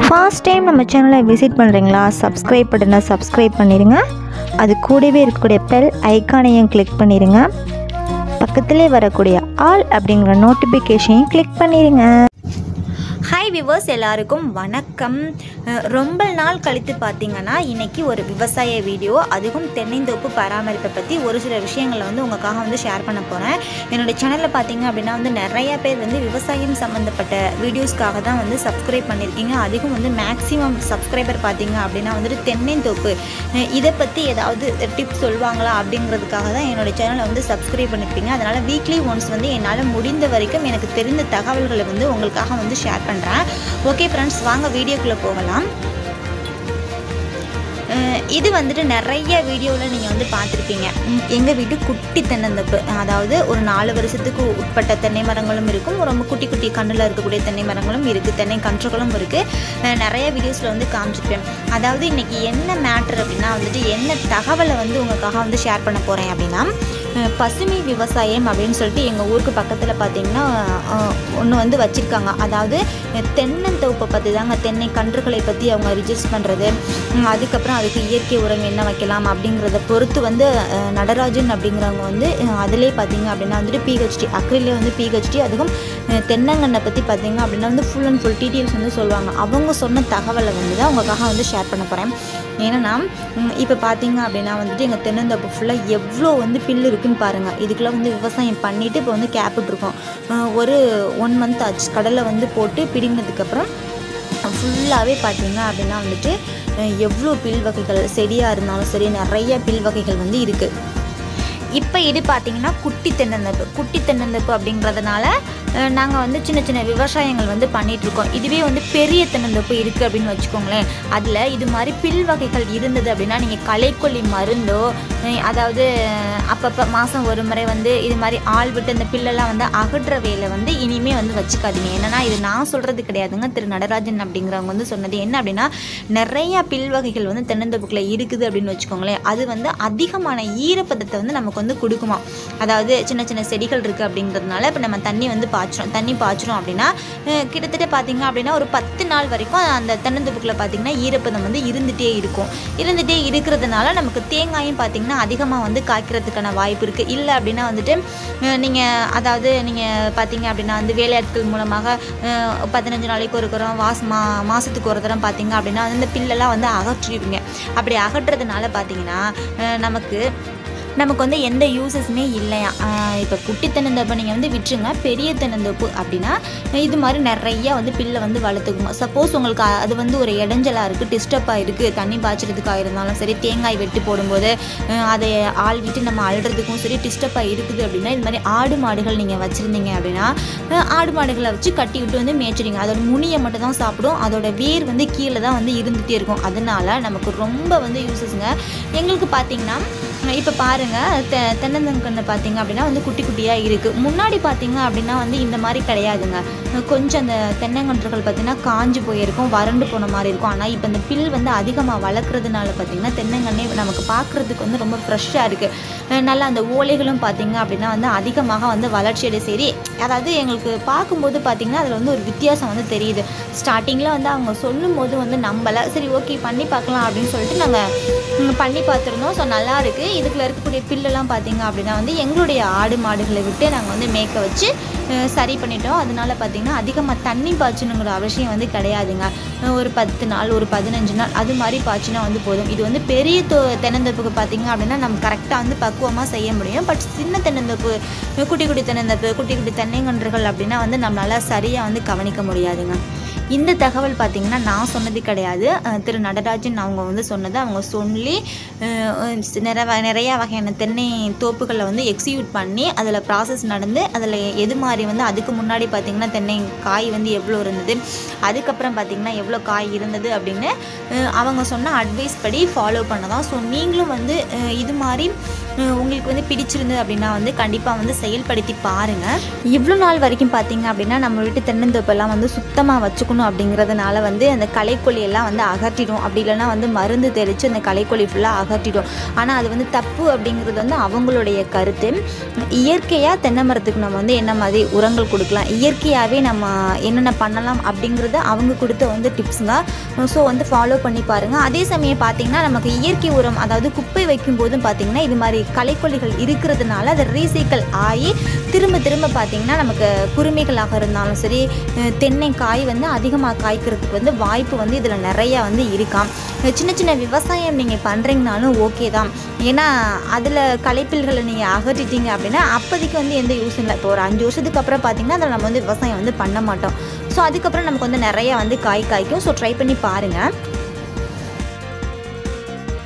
First time நம்ம சேனலை visit பண்ணுறீங்களா சப்ஸ்கிரைப் பட்டனை சப்ஸ்கிரைப் பண்ணிடுங்க அது கூடவே இருக்கக்கூடிய பெல் ஐக்கானையும் கிளிக் பண்ணிடுங்க பக்கத்திலே வரக்கூடிய ஆல் அப்படிங்கிற நோட்டிஃபிகேஷனையும் கிளிக் பண்ணிடுங்க ஹாய் விவர்ஸ் எல்லாருக்கும் வணக்கம். ரொம்ப நாள் கழித்து பார்த்தீங்கன்னா இன்றைக்கி ஒரு விவசாய வீடியோ அதுவும் தென்னைந்தோப்பு பராமரிப்பை பற்றி ஒரு சில விஷயங்களை வந்து உங்களுக்காக வந்து ஷேர் பண்ண போகிறேன் என்னோட சேனலில் பார்த்தீங்க அப்படின்னா வந்து நிறைய பேர் வந்து விவசாயம் சம்மந்தப்பட்ட வீடியோஸ்க்காக தான் வந்து சப்ஸ்கிரைப் பண்ணியிருக்கீங்க. அதுக்கும் வந்து மேக்ஸிமம் சப்ஸ்கிரைபர் பார்த்தீங்க அப்படின்னா வந்துட்டு தென்னைந்தோப்பு. இதை பற்றி ஏதாவது டிப்ஸ் சொல்லுவாங்களா அப்படிங்கிறதுக்காக தான் என்னோட சேனலை வந்து சப்ஸ்கிரைப் பண்ணியிருப்பீங்க அதனால் வீக்லி ஒன்ஸ் வந்து என்னால் முடிந்த வரைக்கும் எனக்கு தெரிந்த தகவல்களை வந்து உங்களுக்காக வந்து ஷேர் பண்ணுறேன் ஓகே ஃப்ரெண்ட்ஸ் வாங்க வீடியோக்குள்ளே போகலாம். இது வந்துட்டு நிறைய வீடியோவில் நீங்கள் வந்து பார்த்துருப்பீங்க. எங்கள் வீட்டு குட்டி தென்னந்தப்பு அதாவது ஒரு நாலு வருஷத்துக்கு உட்பட்ட தென்னை மரங்களும் இருக்கும். ரொம்ப குட்டி குட்டி கண்ணில் இருக்கக்கூடிய தென்னை மரங்களும் இருக்குது தென்னை கன்றுகளும் இருக்குது நிறைய வீடியோஸில் வந்து காமிச்சிருப்பேன். அதாவது இன்றைக்கி என்ன மேட்ரு அப்படின்னா வந்துட்டு என்ன தகவலை வந்து உங்களுக்காக வந்து ஷேர் பண்ண போகிறேன் அப்படின்னா பசுமை விவசாயம் அப்படின்னு சொல்லிட்டு எங்கள் ஊருக்கு பக்கத்தில் பார்த்தீங்கன்னா ஒன்று வந்து வச்சுருக்காங்க. அதாவது அஹ் தென்னந்தோப்பை பற்றி தாங்க தென்னை கன்றுகளை பற்றி அவங்க ரிஜிஸ்ட் பண்ணுறது அதுக்கப்புறம் அதுக்கு இயற்கை உரம் என்ன வைக்கலாம் அப்படிங்கிறத பொறுத்து வந்து நடராஜன் அப்படிங்கிறவங்க வந்து அதிலே பார்த்தீங்க அப்படின்னா வந்துட்டு பிஹெச்டி அக்ரிலே வந்து பிஹெச்டி அதுவும் தென்னங்கண்ணை பற்றி பார்த்தீங்க அப்படின்னா வந்து ஃபுல் அண்ட் ஃபுல் டீட்டெயில்ஸ் வந்து சொல்லுவாங்க. அவங்க சொன்ன தகவலை வந்து தான் உங்களுக்காக வந்து ஷேர் பண்ண போகிறேன் ஏன்னா இப்போ பார்த்தீங்க அப்படின்னா வந்துட்டு எங்கள் தென்னந்தோப்பு ஃபுல்லாக எவ்வளோ வந்து பில்லு இருக்குன்னு பாருங்கள் இதுக்கெல்லாம் வந்து விவசாயம் பண்ணிவிட்டு இப்போ வந்து கேப்பிட்ருக்கோம் ஒரு ஒன் மந்த் ஆச்சு. கடலை வந்து போட்டு பிடிங்கினதுக்கப்புறம் ஃபுல்லாகவே பார்த்தீங்க அப்படின்னா வந்துட்டு எவ்வளோ பில் வகைகள் செடியாக இருந்தாலும் சரி நிறைய பில் வகைகள் வந்து இருக்குது இப்போ இது பார்த்தீங்கன்னா குட்டி தென்னந்தோப்பு குட்டி தென்னந்தோப்பு அப்படிங்கிறதுனால நாங்கள் வந்து சின்ன சின்ன விவசாயங்கள் வந்து பண்ணிகிட்ருக்கோம் இதுவே வந்து பெரிய தென்னந்தோப்பு இருக்குது அப்படின்னு வச்சுக்கோங்களேன். அதில் இது மாதிரி பில் வகைகள் இருந்தது அப்படின்னா நீங்கள் களைக்கொல்லி மருந்தோ அதாவது அப்பப்போ மாதம் ஒரு முறை வந்து இது மாதிரி ஆள் விட்டு அந்த பில்லெல்லாம் வந்து அகற்ற வேலை வந்து இனிமே வந்து வச்சுக்காதீங்க. என்னென்னா இது நான் சொல்கிறது கிடையாதுங்க. திரு நடராஜன் அப்படிங்கிறவங்க வந்து சொன்னது என்ன அப்படின்னா நிறையா பில் வகைகள் வந்து தென்னந்தப்புக்கில் இருக்குது அப்படின்னு வச்சுக்கோங்களேன். அது வந்து அதிகமான ஈரப்பதத்தை வந்து நமக்கு வந்து கொடுக்குமா? அதாவது சின்ன சின்ன செடிகள் இருக்குது அப்படிங்கிறதுனால இப்போ நம்ம தண்ணி வந்து பாய்ச்சிரும் தண்ணி பாய்ச்சிரும் அப்படின்னா கிட்டத்தட்ட பார்த்திங்க அப்படின்னா ஒரு பத்து நாள் வரைக்கும் அந்த தென்னந்தோப்புக்குள்ள பார்த்தீங்கன்னா ஈரப்பதம் வந்து இருந்துகிட்டே இருக்கும். இருந்துகிட்டே இருக்கிறதுனால நமக்கு தேங்காயும் பார்த்தீங்கன்னா அதிகமாக வந்து காய்க்கிறதுக்கான வாய்ப்பு இருக்குது இல்லை அப்படின்னா வந்துட்டு நீங்கள் அதாவது நீங்கள் பார்த்தீங்க அப்படின்னா வந்து வேலையாட்கள் மூலமாக பதினஞ்சு நாளைக்கு ஒரு தரம் வாச மா மாதத்துக்கு ஒரு தரம் பார்த்தீங்க அப்படின்னா அந்த பில்லெல்லாம் வந்து அகற்றிடுவீங்க அப்படி அகற்றுறதுனால பார்த்தீங்கன்னா நமக்கு நமக்கு வந்து எந்த யூசஸுமே இல்லையா இப்போ குட்டி தென்னந்தோப்பை நீங்கள் வந்து விட்டுருங்க பெரிய தென்னந்தோப்பு அப்படின்னா இது மாதிரி நிறைய வந்து பில்லை வந்து வளர்த்துக்குங்க. சப்போஸ் உங்களுக்கு அது வந்து ஒரு இடைஞ்சலாக இருக்குது டிஸ்டர்பாக இருக்குது தண்ணி பாய்ச்சறதுக்காக இருந்தாலும் சரி தேங்காய் வெட்டி போடும்போது அதை ஆள் விட்டு நம்ம அழுறதுக்கும் சரி டிஸ்டர்பாக இருக்குது அப்படின்னா இது மாதிரி ஆடு மாடுகள் நீங்கள் வச்சுருந்தீங்க அப்படின்னா ஆடு மாடுகளை வச்சு கட்டி விட்டு வந்து மேய்ச்சிடுங்க. அதோட முனியை மட்டும் தான் சாப்பிடும் அதோட வேர் வந்து கீழே தான் வந்து இருந்துகிட்டே இருக்கும். அதனால நமக்கு ரொம்ப வந்து யூஸஸ்ங்க எங்களுக்கு பார்த்தீங்கன்னா இப்போ பாருங்கள் தெ தென்னந்தங்கன்று பார்த்தீங்க அப்படின்னா வந்து குட்டி குட்டியாக இருக்குது முன்னாடி பார்த்தீங்க அப்படின்னா வந்து இந்த மாதிரி கிடையாதுங்க. கொஞ்சம் அந்த தென்னங்கன்றுகள் பார்த்தீங்கன்னா காஞ்சு போயிருக்கும் வறண்டு போன மாதிரி இருக்கும். ஆனால் இப்போ இந்த பில் வந்து அதிகமாக வளர்க்குறதுனால பார்த்தீங்கன்னா தென்னங்கன்னே நமக்கு பார்க்குறதுக்கு வந்து ரொம்ப ஃப்ரெஷ்ஷாக இருக்குது நல்லா அந்த ஓலைகளும் பார்த்தீங்க அப்படின்னா வந்து அதிகமாக வந்து வளர்ச்சியடை சரி அதாவது எங்களுக்கு பார்க்கும்போது பார்த்திங்கன்னா அதில் வந்து ஒரு வித்தியாசம் வந்து தெரியுது. ஸ்டார்டிங்கில் வந்து அவங்க சொல்லும்போது வந்து நம்பலை. சரி ஓகே பண்ணி பார்க்கலாம் அப்படின்னு சொல்லிட்டு நாங்கள் பண்ணி பார்த்துருந்தோம். ஸோ நல்லா இருக்குது இதுக்குள்ள இருக்கக்கூடிய பில்லெல்லாம் பார்த்திங்க அப்படின்னா வந்து எங்களுடைய ஆடு மாடுகளை விட்டு நாங்கள் வந்து மேய்க்க வச்சு சரி பண்ணிட்டோம். அதனால பார்த்தீங்கன்னா அதிகமாக தண்ணி பாய்ச்சணுங்கிற அவசியம் வந்து கிடையாதுங்க. ஒரு பத்து நாள் ஒரு பதினஞ்சு நாள் அது மாதிரி பாய்ச்சினா வந்து போதும். இது வந்து பெரிய தோ தென்னந்தோப்புக்கு பார்த்தீங்க அப்படின்னா நம்ம கரெக்டாக வந்து பக்குவமாக செய்ய முடியும். பட் சின்ன தென்னந்தோப்பு குட்டி குட்டி தென்னந்தோப்பு குட்டி குட்டி தென்னைங்கன்றுகள் அப்படின்னா வந்து நம்மளால் சரியாக வந்து கவனிக்க முடியாதுங்க. இந்த தகவல் பார்த்தீங்கன்னா நான் சொன்னது கிடையாது. திரு நடராஜன் அவங்க வந்து சொன்னது அவங்க சொல்லி நிறைய நிறையா வகையான தென்னை தோப்புகளை வந்து எக்ஸிக்யூட் பண்ணி அதில் ப்ராசஸ் நடந்து அதில் எது மாதிரி வந்து அதுக்கு முன்னாடி பார்த்திங்கன்னா தென்னை காய் வந்து எவ்வளோ இருந்தது அதுக்கப்புறம் பார்த்திங்கன்னா எவ்வளோ காய் இருந்தது அப்படின்னு அவங்க சொன்ன அட்வைஸ் படி ஃபாலோ பண்ணதான். ஸோ நீங்களும் வந்து இது மாதிரி உங்களுக்கு வந்து பிடிச்சிருந்தது அப்படின்னா வந்து கண்டிப்பாக வந்து செயல்படுத்தி பாருங்கள் இவ்வளோ நாள் வரைக்கும் பார்த்தீங்க அப்படின்னா நம்ம வீட்டு தென்னந்தோப்பெல்லாம் வந்து சுத்தமாக வச்சு வச்சுக்கணும் அப்படிங்கிறதுனால வந்து அந்த கலைக்கொல்லியெல்லாம் வந்து அகற்றிடும். அப்படி இல்லைன்னா வந்து மருந்து தெளித்து அந்த களைக்கொல்லி ஃபுல்லாக அகற்றிடும். ஆனால் அது வந்து தப்பு அப்படிங்கிறது வந்து அவங்களுடைய கருத்து. இயற்கையாக தென்னை மரத்துக்கு நம்ம வந்து என்ன மாதிரி உரங்கள் கொடுக்கலாம்? இயற்கையாகவே நம்ம என்னென்ன பண்ணலாம் அப்படிங்கிறத அவங்க கொடுத்த வந்து டிப்ஸுங்க ஸோ வந்து ஃபாலோ பண்ணி பாருங்கள் அதே சமயம் பார்த்திங்கன்னா நமக்கு இயற்கை உரம் அதாவது குப்பை வைக்கும் போதும் பார்த்திங்கன்னா இது மாதிரி களைக்கொல்லிகள் இருக்கிறதுனால அது ரீசைக்கிள் ஆகி திரும்ப திரும்ப பார்த்திங்கன்னா நமக்கு குருமைகளாக இருந்தாலும் சரி தென்னை காய் வந்து அதிகமாக காய்க்கிறதுக்கு வந்து வாய்ப்பு வந்து இதில் நிறையா வந்து இருக்காம். சின்ன சின்ன விவசாயம் நீங்கள் பண்ணுறீங்கனாலும் ஓகே தான். ஏன்னா அதில் களைப்பில்களை நீங்கள் அகற்றிட்டீங்க அப்படின்னா அப்போதைக்கு வந்து எந்த யூஸும் இல்லை. இப்போ ஒரு அஞ்சு வருஷத்துக்கு அப்புறம் பார்த்தீங்கன்னா அதில் நம்ம வந்து விவசாயம் வந்து பண்ண மாட்டோம். ஸோ அதுக்கப்புறம் நமக்கு வந்து நிறையா வந்து காய் காய்க்கும். ஸோ ட்ரை பண்ணி பாருங்கள்